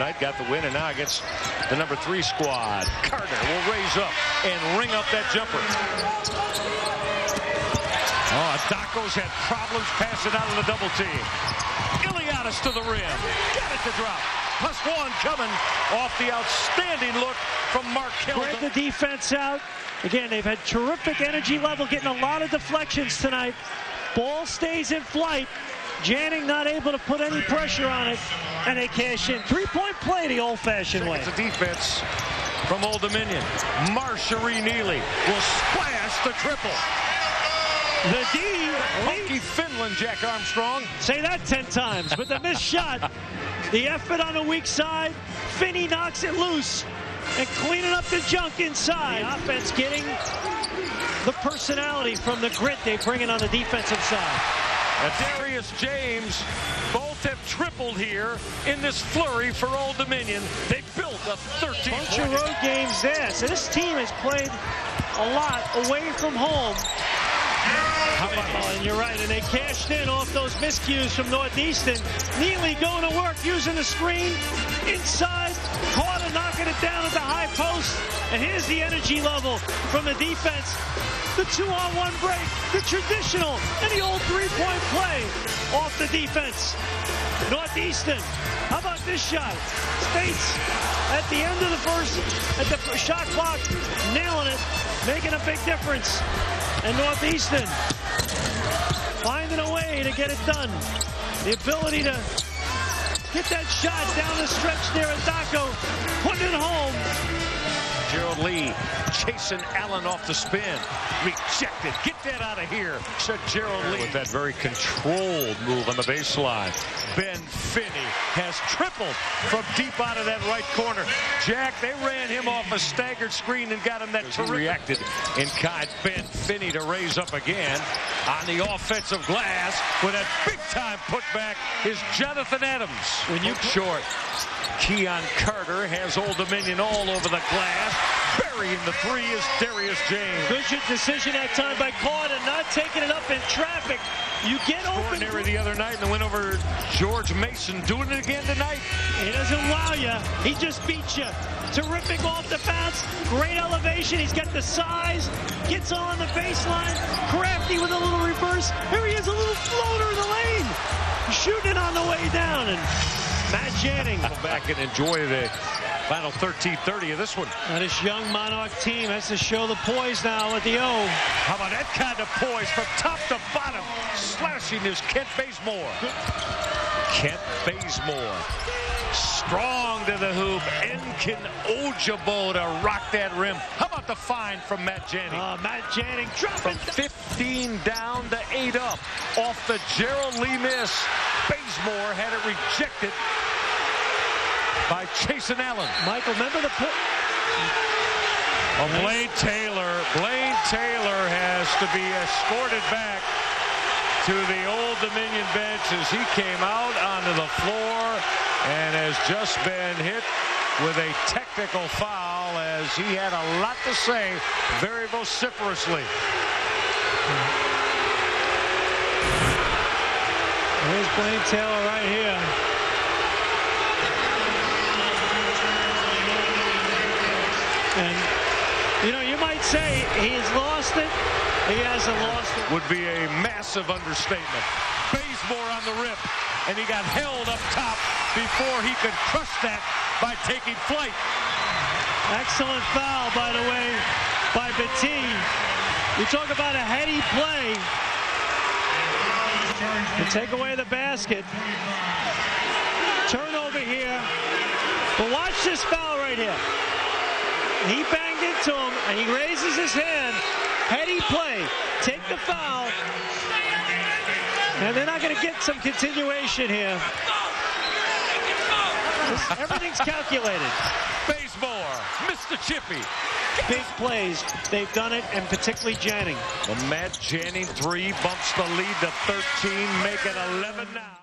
night, got the win, and now against the number three squad. Carter will raise up and ring up that jumper. Oh, Daco's had problems passing out of the double team. Iliadis to the rim. Got it to drop. Plus one coming off the outstanding look from Mark Spread the defense out. Again, they've had terrific energy level, getting a lot of deflections tonight. Ball stays in flight. Janning not able to put any pressure on it, and they cash in. Three-point play the old-fashioned way. It's a defense from Old Dominion. Marsherie Neely will splash the triple. The D. Funky Finland, Jack Armstrong. Say that 10 times. But the missed shot, the effort on the weak side, Finney knocks it loose and cleaning up the junk inside. The offense getting the personality from the grit they bring in on the defensive side. And Darius James both have tripled here in this flurry for Old Dominion. They built a 13 Bunch of road games there. So this team has played a lot away from home. And you're right, and they cashed in off those miscues from Northeastern. Neely going to work using the screen inside. Knocking it down at the high post. And here's the energy level from the defense. The two-on-one break, the traditional, and the old three-point play off the defense. Northeastern, how about this shot? States at the end of the first, at the shot clock, nailing it, making a big difference. And Northeastern finding a way to get it done. The ability to get that shot down the stretch there at Daco, putting it home. Lee chasing Allen off the spin. Rejected. Get that out of here, said Gerald Lee. With that very controlled move on the baseline. Ben Finney has tripled from deep out of that right corner. Jack, they ran him off a staggered screen and got him that terrific. reacted in kind. Ben Finney to raise up again on the offensive glass with that big-time putback is Jonathan Adams. When you short, Keyon Carter has Old Dominion all over the glass. Burying the three is Darius James. Good decision that time by Carter, not taking it up in traffic. You get open. The other night and the win over George Mason. Doing it again tonight. He doesn't wow you. He just beats you. Terrific off the bounce. Great elevation. He's got the size. Gets on the baseline. Crafty with a little reverse. Here he is, a little floater in the lane. Shooting it on the way down. And Matt Janning. Go back and enjoy the final 13-30 of this one. Now this young Monarch team has to show the poise now at the O. How about that kind of poise from top to bottom? Slashing is Kent Bazemore. Kent Bazemore. Strong to the hoop. Nkem Ojougboh to rock that rim. How about the find from Matt Janning? Uh, Matt Janning dropping. From 15 down to 8 up. Off the Gerald Lee miss. Bazemore had it rejected by Chaisson Allen. Michael, remember the put. Oh, Blaine Taylor. Blaine Taylor has to be escorted back to the Old Dominion bench as he came out onto the floor and has just been hit with a technical foul as he had a lot to say very vociferously. Here's Blaine Taylor right here. And, you know, you might say he's lost it. He hasn't lost it. Would be a massive understatement. Bazemore on the rip, and he got held up top before he could crush that by taking flight. Excellent foul, by the way, by Petit. You talk about a heady play to take away the basket. Turnover here. But watch this foul right here. He banged into him, and he raises his hand. Heady play. Take the foul. And they're not going to get some continuation here. Everything's calculated. Bazemore, Mr. Chippy. Big plays. They've done it, and particularly Janning. The Matt Janning three bumps the lead to 13, making 11 now.